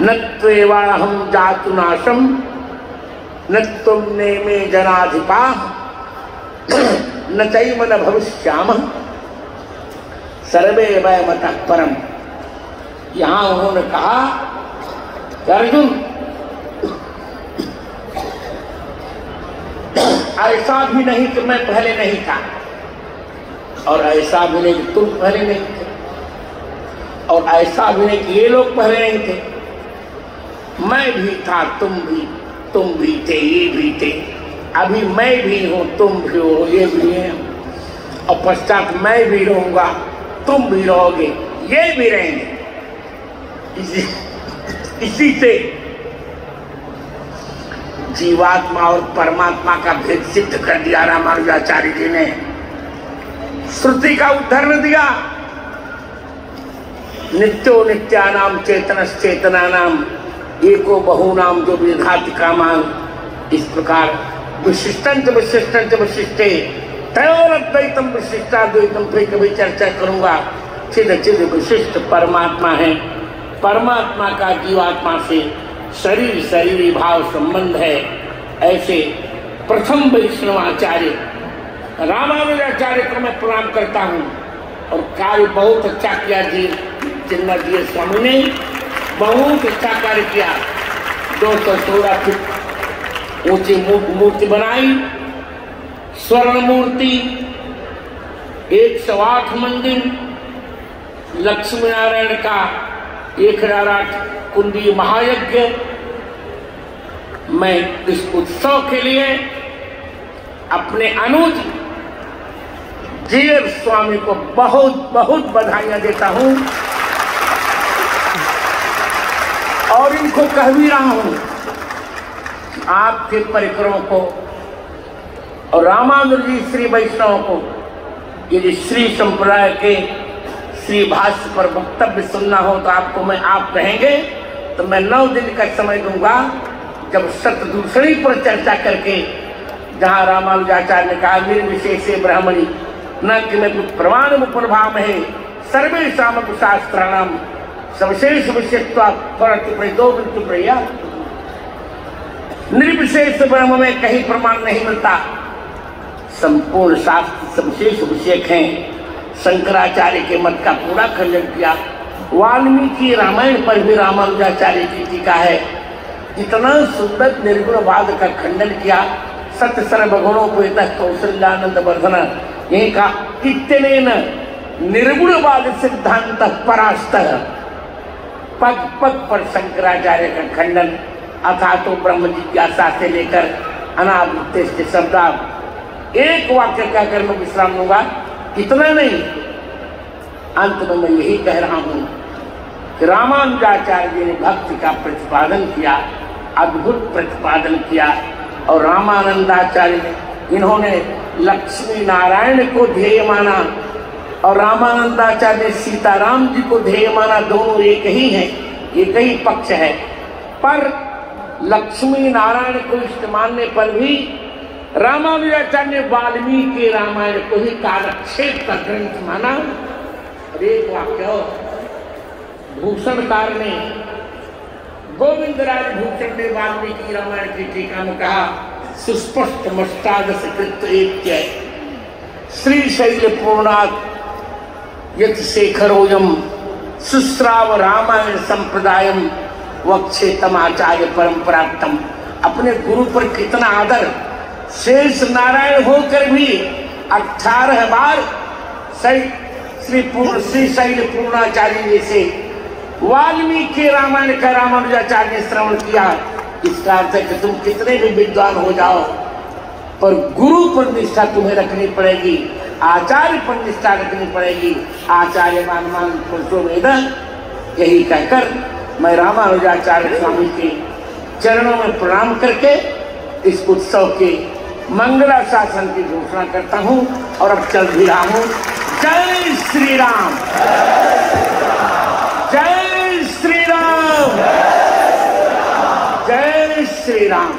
न त्वेवाहम जातु नाशम न ने में जनाधिपा। न चैम न भविष्याम। सर्वे वय मत परम। यहाँ उन्होंने कहा अर्जुन, ऐसा भी नहीं कि मैं पहले नहीं था। और ऐसा भी नहीं कि तुम पहले नहीं थे। और ऐसा भी नहीं कि ये लोग पहले नहीं थे। मैं भी था, तुम भी तुम भी थे, ये भी थे। अभी मैं भी हूँ, तुम भी हो, ये भी है। और पश्चात मैं भी रहूँगा, तुम भी रहोगे, ये भी रहेंगे। इसी इसी से जीवात्मा और परमात्मा का भेद सिद्ध कर दिया रामानुजाचार्य जी ने। श्रुति का उदाहरण दिया। नित्यो नित्यानाम चेतन नाम एको बहु नाम जो विधाति कामान इस प्रकार विशिष्टंत विशिष्टंत, विशिष्टे तयोरद्वैतम विशिष्टाद्वैतम फिर कभी चर्चा करूँगा। चिद चिद विशिष्ट परमात्मा है। परमात्मा का जीवात्मा से शरीर शरीर भाव संबंध है। ऐसे प्रथम वैष्णव वैष्णवाचार्य, रामानुजाचार्य को मैं प्रणाम करता हूँ। और कार्य बहुत अच्छा किया जी चिन्ना जी स्वामी ने बहुत अच्छा कार्य किया। दो सौ सोलह फीट ऊँची मूर्ति बनाई, स्वर्ण मूर्ति, एक सौ आठ मंदिर लक्ष्मी नारायण का एक हज़ार आठ कुंडी महायज्ञ। मैं इस उत्सव के लिए अपने अनुज जीर स्वामी को बहुत बहुत बधाइयाँ देता हूँ। और इनको कह भी रहा हूँ आपके परिक्रमों को और रामानुज जी श्री वैष्णव को यदि श्री संप्रदाय के श्री भाष्य पर वक्तव्य सुनना हो तो आपको मैं आप कहेंगे तो मैं नौ दिन का समय दूँगा जब सतदूषणी पर चर्चा करके जहाँ रामानुजाचार्य ने कहा निर्विशेष ब्राह्मणी, न कि मैं प्रमाण प्रभाव है सर्वे सामक शास्त्राणाम सविशेष विषयत्वा प्रया निर्विशेष ब्रह्म में कहीं प्रमाण नहीं मिलता संपूर्ण शास्त्र सविशेष विषयक हैं शंकराचार्य के मत का पूरा खंडन किया वाल्मीकि रामायण पर भी रामानुजाचार्य की टीका है इतना सुंदर निर्गुणवाद का खंडन किया सत्य सर्वगुणों को कौशल्यानंद वर्धन यही कहा इतने निर्गुणवाद सिद्धांत परास्त पग पग पर शंकराचार्य का खंडन अथा तो ब्रह्म जिज्ञासा से लेकर अनावृत्त शब्द एक वाक्य कहकर मैं विश्राम लूँगा इतना नहीं, अंत में मैं यही कह रहा हूँ कि रामानुजाचार्य जी ने भक्ति का प्रतिपादन किया, अद्भुत प्रतिपादन किया, और रामानंदाचार्य ने, इन्होंने लक्ष्मी नारायण को ध्येय माना। और रामानंदाचार्य सीताराम जी को ध्येय माना दोनों एक ही हैं एक ही पक्ष है। पर लक्ष्मी नारायण को इष्ट मानने पर भी रामानुजाचार्य वाल्मीकि रामायण को ही कालक्षेप का ग्रंथ माना। और एक वाक्य भूषणकार ने गोविंद राज भूषण ने वाल्मीकि रामायण की टीका में कहा, सुस्पष्ट मष्टादश कृत एक श्री शैल पूर्णाथ यत शेखरोयम सुश्राव रामायण संप्रदाय वक्षेतम आचार्य परंपरातम अपने गुरु पर कितना आदर। शेष नारायण होकर भी अठारह बार श्री पूर्ण श्री शैल पूर्णाचार्य जैसे वाल्मीकि रामायण का रामानुजाचार्य ने श्रवण किया। इसका अर्थ है कि तुम कितने भी विद्वान हो जाओ, पर गुरु पर निष्ठा तुम्हें रखनी पड़ेगी। आचार्य पर निष्ठा रखनी पड़ेगी। आचार्य मान मान पुरुषो वेद यही कहकर मैं रामानुजाचार्य स्वामी के चरणों में प्रणाम करके इस उत्सव के मंगला शासन की घोषणा करता हूँ और अब चल भी रहा हूँ। जय श्री राम जय श्री राम जय श्री राम